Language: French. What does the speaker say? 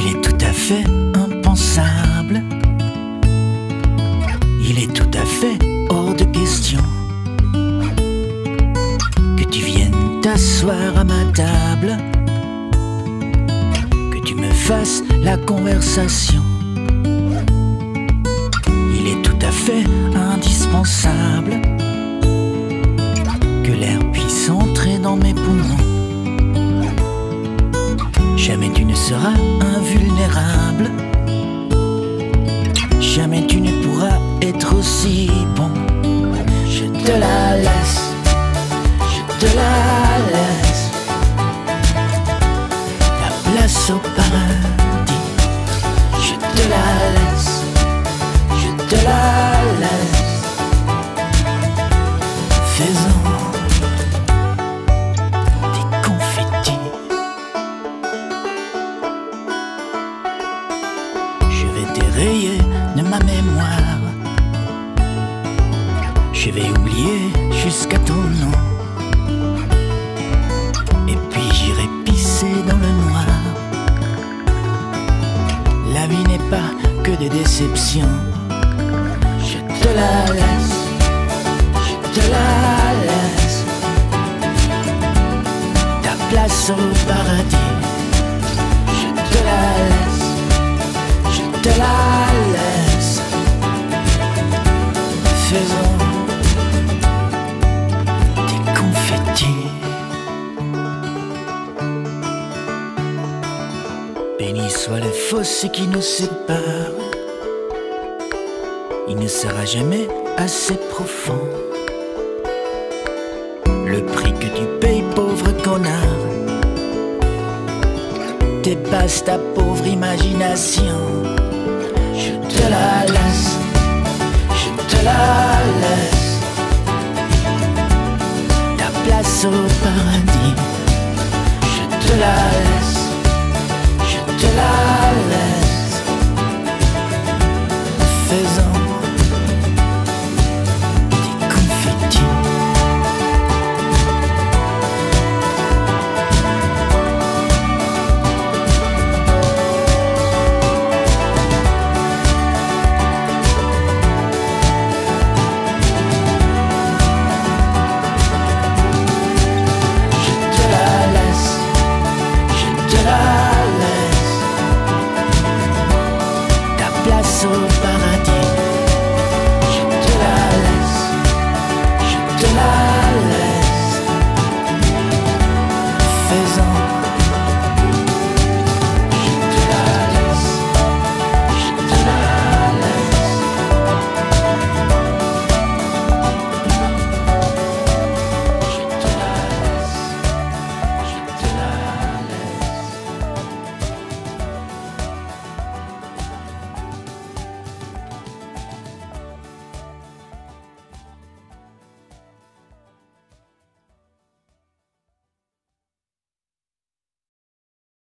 Il est tout à fait impensable. Il est tout à fait hors de question que tu viennes t'asseoir à ma table, que tu me fasses la conversation. Il est tout à fait indispensable que l'air puisse entrer dans mes poumons. Jamais tu ne seras Jamais tu ne pourras être aussi bon. Je te la laisse, je te la laisse. La place au paradis. Je te la laisse, je te la laisse. Dérayer de ma mémoire. Je vais oublier jusqu'à ton nom. Et puis j'irai pisser dans le noir. La vie n'est pas que des déceptions. Je te la laisse, je te la laisse. Ta place au paradis. Soit le fossé qui nous sépare. Il ne sera jamais assez profond. Le prix que tu payes, pauvre connard, dépasse ta pauvre imagination. Je te la laisse, je te la laisse. Ta place au paradis. Je te la laisse, faisant